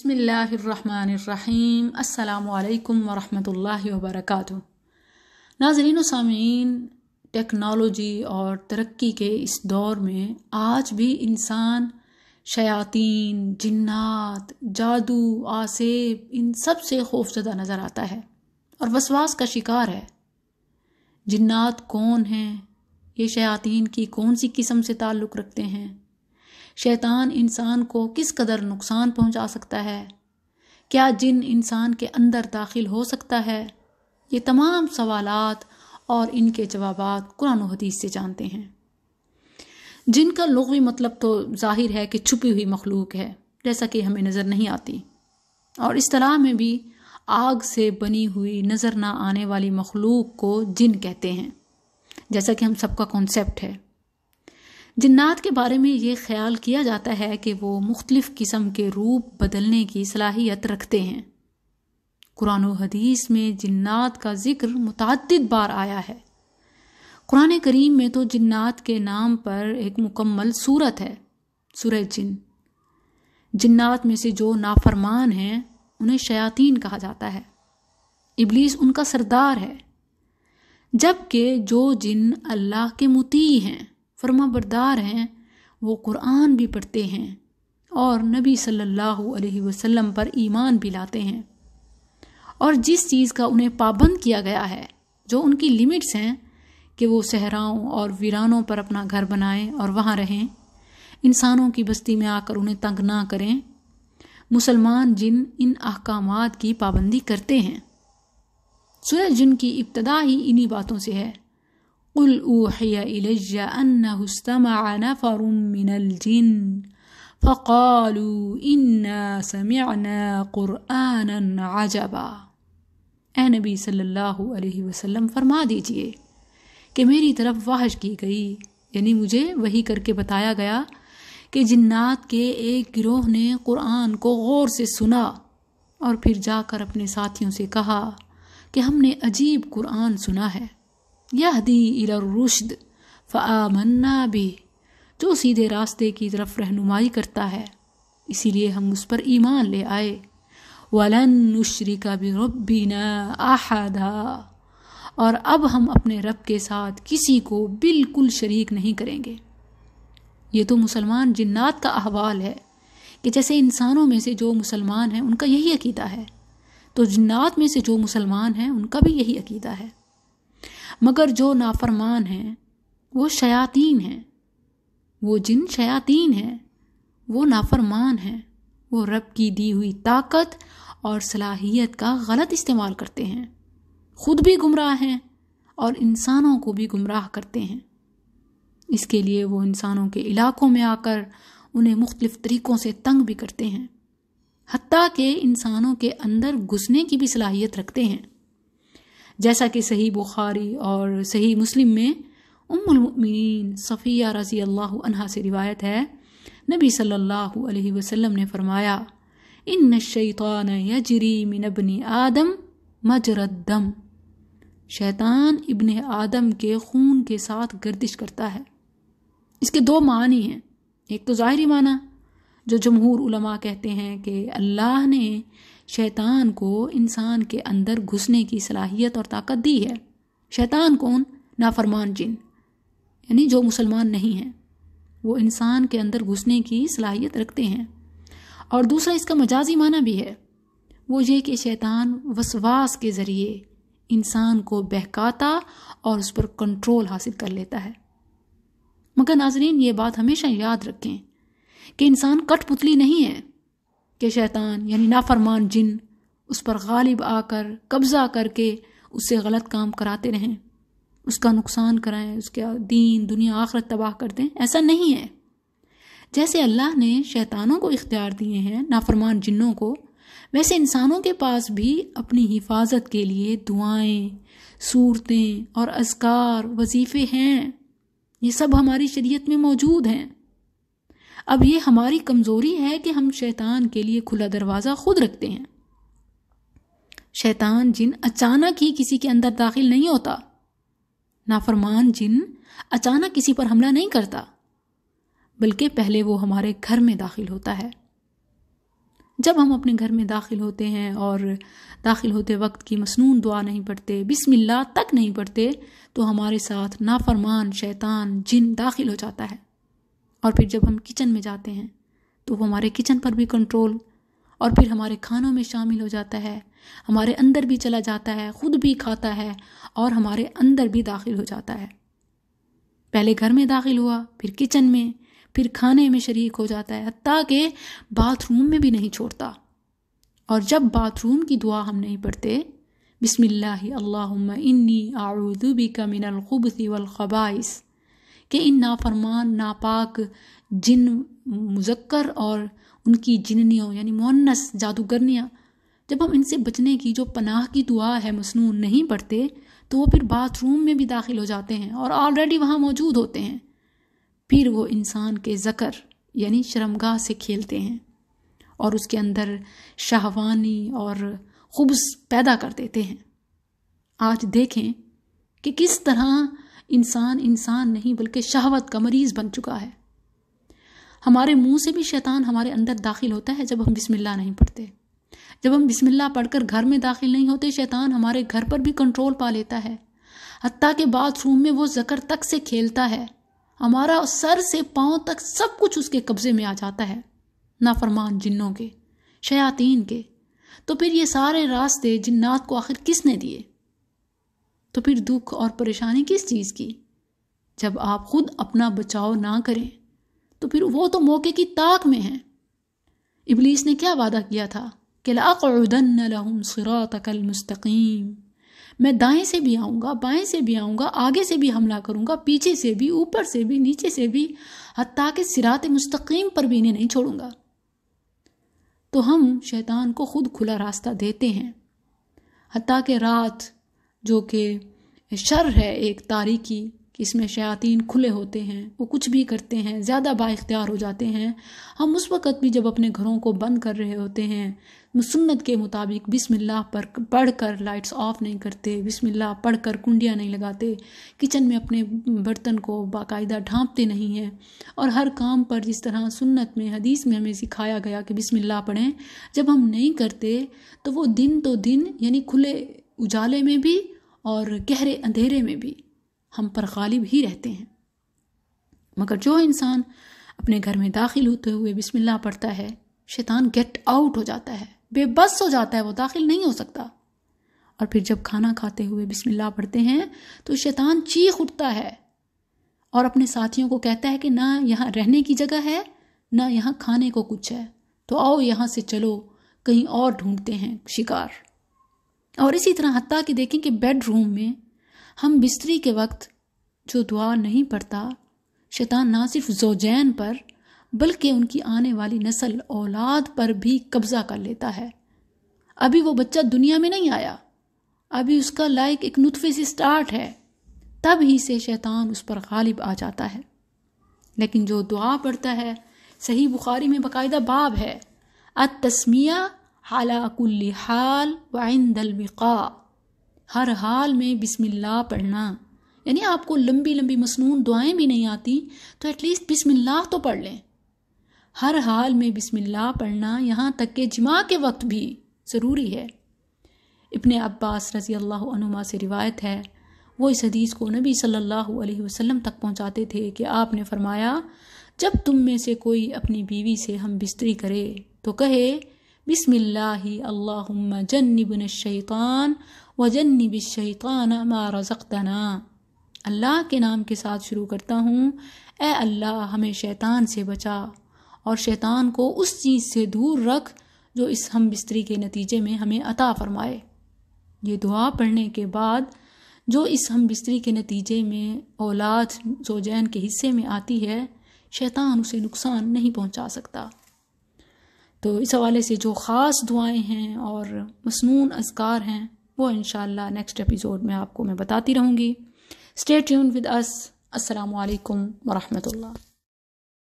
بسم اللہ الرحمن الرحیم۔ السلام علیکم ورحمۃ اللہ وبرکاتہ۔ ناظرین و سامعین، ٹیکنالوجی اور ترقی کے اس دور میں آج بھی انسان، شیاطین، جنات، جادو، آسیب، ان سب سے خوفزدہ نظر آتا ہے اور وسواس کا شکار ہے۔ جنات کون ہیں؟ یہ شیاطین کی کون سی قسم سے تعلق رکھتے ہیں؟ شیطان انسان کو کس قدر نقصان پہنچا سکتا ہے؟ کیا جن انسان کے اندر داخل ہو سکتا ہے؟ یہ تمام سوالات اور ان کے جوابات قرآن و حدیث سے جانتے ہیں۔ جن کا لغوی مطلب تو ظاہر ہے کہ چھپی ہوئی مخلوق ہے، جیسا کہ ہمیں نظر نہیں آتی۔ اور اصطلاح میں بھی آگ سے بنی ہوئی نظر نہ آنے والی مخلوق کو جن کہتے ہیں، جیسا کہ ہم سب کا کانسیپٹ ہے۔ جنات کے بارے میں یہ خیال کیا جاتا ہے کہ وہ مختلف قسم کے روپ بدلنے کی صلاحیت رکھتے ہیں۔ قرآن و حدیث میں جنات کا ذکر متعدد بار آیا ہے۔ قرآن کریم میں تو جنات کے نام پر ایک مکمل صورت ہے، سورہ جن۔ جنات میں سے جو نافرمان ہیں، انہیں شیاطین کہا جاتا ہے۔ ابلیس ان کا سردار ہے، جبکہ جو جن اللہ کے متی ہیں۔ فرما بردار ہیں، وہ قرآن بھی پڑھتے ہیں اور نبی صلی اللہ علیہ وسلم پر ایمان بھی لاتے ہیں۔ اور جس چیز کا انہیں پابند کیا گیا ہے، جو ان کی لمٹس ہیں، کہ وہ صحراؤں اور ویرانوں پر اپنا گھر بنائیں اور وہاں رہیں، انسانوں کی بستی میں آ کر انہیں تنگ نہ کریں، مسلمان جن ان احکامات کی پابندی کرتے ہیں۔ سورج جن کی ابتدا ہی انہی باتوں سے ہے۔ قل اوحي الي انه استمع نفر من الجن فقالوا انا سمعنا قرانا عجبا۔ اے نبی صلی اللہ علیہ وسلم، فرما دیجیے کہ میری طرف واحش کی گئی۔ یعنی مجھے وہی کر کے بتایا گیا کہ جنات کے ایک گروہ نے قرآن کو غور سے سنا اور پھر جا کر اپنے ساتھیوں سے کہا کہ ہم نے عجیب قرآن سنا ہے۔ یہدی الرشد، فآمنا بھی جو سیدھے راستے کی طرف رہنمائی کرتا ہے۔ اسی لیے ہم اس پر ایمان لے آئے۔ ولن نشرک بربنا احدا۔ اور اب ہم اپنے رب کے ساتھ کسی کو بالکل شریک نہیں کریں گے۔ یہ تو مسلمان جنات کا احوال ہے کہ جیسے انسانوں میں سے جو مسلمان ہیں، ان کا یہی عقیدہ ہے۔ تو جنات میں سے جو مسلمان ہیں، ان کا بھی یہی عقیدہ ہے۔ مگر جو نافرمان ہیں، وہ شیاطین ہیں۔ وہ جن شیاطین ہیں، وہ نافرمان ہیں۔ وہ رب کی دی ہوئی طاقت اور صلاحیت کا غلط استعمال کرتے ہیں۔ خود بھی گمراہ ہیں اور انسانوں کو بھی گمراہ کرتے ہیں۔ اس کے لیے وہ انسانوں کے علاقوں میں آ کر انہیں مختلف طریقوں سے تنگ بھی کرتے ہیں۔ حتیٰ کہ انسانوں کے اندر گھسنے کی بھی صلاحیت رکھتے ہیں۔ جیسا کہ صحیح بخاری اور صحیح مسلم میں ام المؤمنین صفیہ رضی اللہ عنہا سے روایت ہے۔ نبی صلی اللہ علیہ وسلم نے فرمایا، ان الشیطان یجری من ابن آدم مجرد دم شیطان ابن آدم کے خون کے ساتھ گردش کرتا ہے۔ اس کے دو معنی ہیں۔ ایک تو ظاہری معنی، جو جمہور علماء کہتے ہیں کہ اللہ نے شیطان کو انسان کے اندر گھسنے کی صلاحیت اور طاقت دی ہے۔ شیطان کون؟ نافرمان جن یعنی جو مسلمان نہیں ہیں۔ وہ انسان کے اندر گھسنے کی صلاحیت رکھتے ہیں۔ اور دوسرا اس کا مجازی معنی بھی ہے۔ وہ یہ کہ شیطان وسواس کے ذریعے انسان کو بہکاتا اور اس پر کنٹرول حاصل کر لیتا ہے۔ مگر ناظرین، یہ بات ہمیشہ یاد رکھیں کہ انسان کٹ پتلی نہیں ہے۔ کہ شیطان یعنی نافرمان جن اس پر غالب آ کر، قبضہ کر کے اس سے غلط کام کراتے رہیں، اس کا نقصان کرائیں، اس کے دین، دنیا، آخرت تباہ کر دیں، ایسا نہیں ہے۔ جیسے اللہ نے شیطانوں کو اختیار دیے ہیں، نافرمان جنوں کو، ویسے انسانوں کے پاس بھی اپنی حفاظت کے لیے دعائیں، صورتیں اور اذکار، وظیفے ہیں۔ یہ سب ہماری شریعت میں موجود ہیں۔ اب یہ ہماری کمزوری ہے کہ ہم شیطان کے لیے کھلا دروازہ خود رکھتے ہیں۔ شیطان جن اچانک ہی کسی کے اندر داخل نہیں ہوتا، نافرمان جن اچانک کسی پر حملہ نہیں کرتا، بلکہ پہلے وہ ہمارے گھر میں داخل ہوتا ہے۔ جب ہم اپنے گھر میں داخل ہوتے ہیں اور داخل ہوتے وقت کی مصنون دعا نہیں پڑھتے، بسم اللہ تک نہیں پڑھتے، تو ہمارے ساتھ نافرمان شیطان جن داخل ہو جاتا ہے۔ اور پھر جب ہم کچن میں جاتے ہیں، تو وہ ہمارے کچن پر بھی کنٹرول اور پھر ہمارے کھانوں میں شامل ہو جاتا ہے، ہمارے اندر بھی چلا جاتا ہے، خود بھی کھاتا ہے اور ہمارے اندر بھی داخل ہو جاتا ہے۔ پہلے گھر میں داخل ہوا، پھر کچن میں، پھر کھانے میں شریک ہو جاتا ہے، حتیٰ کہ باتھ روم میں بھی نہیں چھوڑتا۔ اور جب باتھ روم کی دعا ہم نہیں پڑھتے، بسم اللہ اللہ انی اعوذ بک من الخبث والخبائث۔ کہ ان نافرمان، ناپاک جن مذکر اور ان کی جننیوں یعنی مونس جادوگرنیاں، جب ہم ان سے بچنے کی جو پناہ کی دعا ہے مصنون نہیں پڑھتے، تو وہ پھر باتھ روم میں بھی داخل ہو جاتے ہیں اور آلریڈی وہاں موجود ہوتے ہیں۔ پھر وہ انسان کے ذکر یعنی شرمگاہ سے کھیلتے ہیں اور اس کے اندر شہوانی اور خبص پیدا کر دیتے ہیں۔ آج دیکھیں کہ کس طرح انسان انسان نہیں، بلکہ شہوت کا مریض بن چکا ہے۔ ہمارے منہ سے بھی شیطان ہمارے اندر داخل ہوتا ہے جب ہم بسم اللہ نہیں پڑھتے۔ جب ہم بسم اللہ پڑھ کر گھر میں داخل نہیں ہوتے، شیطان ہمارے گھر پر بھی کنٹرول پا لیتا ہے۔ حتیٰ کہ باتھ روم میں وہ زکر تک سے کھیلتا ہے۔ ہمارا سر سے پاؤں تک سب کچھ اس کے قبضے میں آ جاتا ہے۔ نافرمان جنوں کے، شیاطین کے۔ تو پھر یہ سارے راستے جنات کو آخر کس نے دیے؟ تو پھر دکھ اور پریشانی کس چیز کی؟ جب آپ خود اپنا بچاؤ نہ کریں، تو پھر وہ تو موقع کی طاق میں ہیں۔ ابلیس نے کیا وعدہ کیا تھا؟ کہ لَهُمْ صِرَاطَكَ الْمُسْتَقِيمِ۔ میں دائیں سے بھی آؤں گا، بائیں سے بھی آؤں گا، آگے سے بھی حملہ کروں گا، پیچھے سے بھی، اوپر سے بھی، نیچے سے بھی، حتیٰ کہ سرات مستقیم پر بھی انہیں نہیں چھوڑوں گا۔ تو ہم شیطان کو خود کھلا راستہ دیتے ہیں۔ حتیٰ کہ رات جو کہ شر ہے ایک تاریکی اس میں شیاطین کھلے ہوتے ہیں، وہ کچھ بھی کرتے ہیں، زیادہ با اختیار ہو جاتے ہیں۔ ہم اس وقت بھی جب اپنے گھروں کو بند کر رہے ہوتے ہیں، سنت کے مطابق بسم اللہ پر پڑھ کر لائٹس آف نہیں کرتے، بسم اللہ پڑھ کر کنڈیاں نہیں لگاتے، کچن میں اپنے برتن کو باقاعدہ ڈھانپتے نہیں ہیں۔ اور ہر کام پر جس طرح سنت میں، حدیث میں ہمیں سکھایا گیا کہ بسم اللہ پڑھیں، جب ہم نہیں کرتے تو وہ دن تو دن یعنی کھلے اجالے میں بھی اور گہرے اندھیرے میں بھی ہم پر غالب ہی رہتے ہیں۔ مگر جو انسان اپنے گھر میں داخل ہوتے ہوئے بسم اللہ پڑھتا ہے، شیطان گیٹ آؤٹ ہو جاتا ہے، بے بس ہو جاتا ہے، وہ داخل نہیں ہو سکتا۔ اور پھر جب کھانا کھاتے ہوئے بسم اللہ پڑھتے ہیں تو شیطان چیخ اٹھتا ہے اور اپنے ساتھیوں کو کہتا ہے کہ نہ یہاں رہنے کی جگہ ہے، نہ یہاں کھانے کو کچھ ہے۔ تو آؤ یہاں سے چلو، کہیں اور ڈھونڈتے ہیں شکار۔ اور اسی طرح حتیٰ کہ دیکھیں کہ بیڈ روم میں ہم بستری کے وقت جو دعا نہیں پڑھتا، شیطان نہ صرف زوجین پر بلکہ ان کی آنے والی نسل، اولاد پر بھی قبضہ کر لیتا ہے۔ ابھی وہ بچہ دنیا میں نہیں آیا، ابھی اس کا لائک ایک نطفے سے سٹارٹ ہے۔ تب ہی سے شیطان اس پر غالب آ جاتا ہے۔ لیکن جو دعا پڑھتا ہے، صحیح بخاری میں باقاعدہ باب ہے، التسمیہ حالا کل حال وعند الوقاء۔ ہر حال میں بسم اللہ پڑھنا۔ یعنی آپ کو لمبی لمبی مصنون دعائیں بھی نہیں آتی، تو ایٹ لیسٹ بسم اللہ تو پڑھ لیں۔ ہر حال میں بسم اللہ پڑھنا یہاں تک کہ جمعہ کے وقت بھی ضروری ہے۔ ابن عباس رضی اللہ عنما سے روایت ہے، وہ اس حدیث کو نبی صلی اللہ علیہ وسلم تک پہنچاتے تھے کہ آپ نے فرمایا، جب تم میں سے کوئی اپنی بیوی سے ہم بستری کرے تو کہے بسم اللہ اللہم جنبن الشیطان وجنب الشیطان ما رزقتنا۔ اللہ کے نام کے ساتھ شروع کرتا ہوں۔ اے اللہ، ہمیں شیطان سے بچا اور شیطان کو اس چیز سے دور رکھ جو اس ہم بستری کے نتیجے میں ہمیں عطا فرمائے۔ یہ دعا پڑھنے کے بعد جو اس ہم بستری کے نتیجے میں اولاد زوجین کے حصے میں آتی ہے، شیطان اسے نقصان نہیں پہنچا سکتا۔ تو اس حوالے سے جو خاص دعائیں ہیں اور مصنون اذکار ہیں، وہ انشاءاللہ نیکسٹ ایپیسوڈ میں آپ کو میں بتاتی رہوں گی۔ اسٹے ٹیون ود اس السلام علیکم ورحمۃ اللہ۔